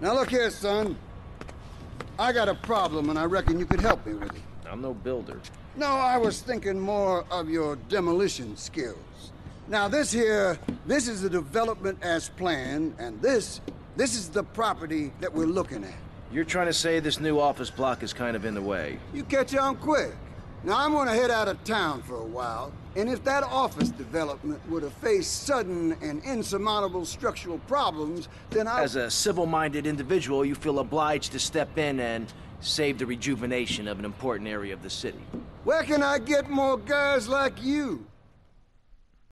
Now look here, son. I got a problem, and I reckon you could help me with it. I'm no builder. No, I was thinking more of your demolition skills. Now, this here, this is the development as planned, and this, this is the property that we're looking at. You're trying to say this new office block is kind of in the way. You catch on quick. Now, I'm gonna head out of town for a while, and if that office development were to face sudden and insurmountable structural problems, then I... As a civil-minded individual, you feel obliged to step in and save the rejuvenation of an important area of the city. Where can I get more guys like you?